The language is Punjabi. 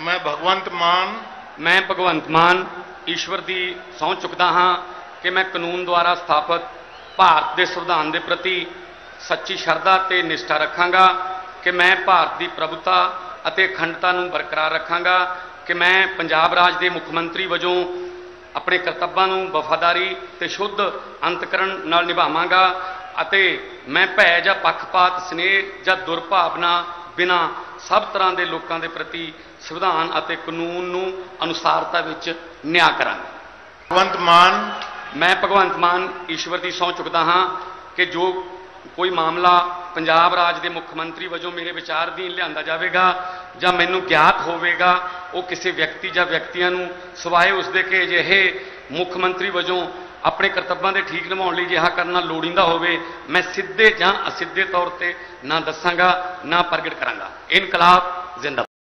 ਮੈਂ ਭਗਵੰਤ ਮਾਨ ਮੈਂ ਭਗਵੰਤ ਮਾਨ ਈਸ਼ਵਰ ਦੀ ਸਹੁੰ ਚੁੱਕਦਾ ਹਾਂ ਕਿ ਮੈਂ ਕਾਨੂੰਨ ਦੁਆਰਾ ਸਥਾਪਿਤ ਭਾਰਤ ਦੇ ਸੰਵਿਧਾਨ ਦੇ ਪ੍ਰਤੀ ਸੱਚੀ ਸ਼ਰਧਾ ਤੇ ਨਿਸ਼ਠਾ ਰੱਖਾਂਗਾ ਕਿ ਮੈਂ ਭਾਰਤ ਦੀ ਪ੍ਰਭੂਤਾ ਅਤੇ ਅਖੰਡਤਾ ਨੂੰ ਬਰਕਰਾਰ ਰੱਖਾਂਗਾ ਕਿ ਮੈਂ ਪੰਜਾਬ ਰਾਜ ਦੇ ਮੁੱਖ ਮੰਤਰੀ ਵਜੋਂ ਆਪਣੇ ਕਰਤੱਵਾਂ ਨੂੰ ਵਫਾਦਾਰੀ ਤੇ ਸ਼ੁੱਧ ਅੰਤਕਰਨ ਨਾਲ ਨਿਭਾਵਾਂਗਾ ਅਤੇ ਮੈਂ ਭੈ ਜਾਂ ਪੱਖਪਾਤ ਸਨੇਹ ਜਾਂ ਦੁਰਭਾਵਨਾ ਬਿਨਾ ਸਭ ਤਰ੍ਹਾਂ ਦੇ ਲੋਕਾਂ ਦੇ ਪ੍ਰਤੀ ਸੰਵਿਧਾਨ ਅਤੇ ਕਾਨੂੰਨ ਨੂੰ ਅਨੁਸਾਰਤਾ ਵਿੱਚ ਨਿਆਂ ਕਰਾਂਗਾ। ਭਗਵੰਤ ਮਾਨ। ਮੈਂ ਭਗਵੰਤ ਮਾਨ ਈਸ਼ਵਰ ਦੀ ਸਹੁੰ ਚੁੱਕਦਾ ਹਾਂ ਕਿ ਜੋ ਕੋਈ ਮਾਮਲਾ ਪੰਜਾਬ ਰਾਜ ਦੇ ਮੁੱਖ ਮੰਤਰੀ ਵਜੋਂ ਮੇਰੇ ਵਿਚਾਰ ਅਧੀਨ ਲਿਆਂਦਾ ਜਾਵੇਗਾ ਜਾਂ ਮੈਨੂੰ ਗਿਆਤ ਹੋਵੇਗਾ ਉਹ ਕਿਸੇ ਵਿਅਕਤੀ ਜਾਂ ਵਿਅਕਤੀਆਂ ਨੂੰ ਸਿਵਾਏ ਉਸਦੇ ਕਿ ਅਜਿਹੇ ਮੁੱਖ ਮੰਤਰੀ ਵਜੋਂ ਆਪਣੇ ਕਰਤੱਵਾਂ ਦੇ ਠੀਕ ਨਿਭਾਉਣ ਲਈ ਜਿਹਾ ਕਰਨਾ ਲੋੜੀਂਦਾ ਹੋਵੇ, ਮੈਂ ਸਿੱਧੇ ਜਾਂ ਅਸਿੱਧੇ ਤੌਰ ਤੇ ਨਾ ਦੱਸਾਂਗਾ, ਨਾ ਪ੍ਰਗਟ ਕਰਾਂਗਾ। ਇਨਕਲਾਬ ਜ਼ਿੰਦਾਬਾਦ।